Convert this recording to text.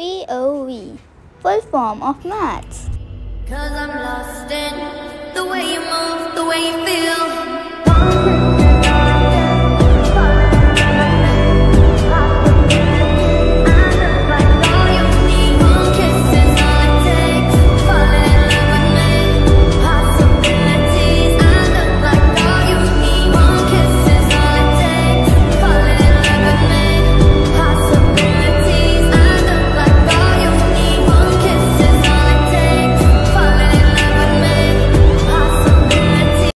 POV, full form of maths. Cause I'm lost in the way you move, the way you feel.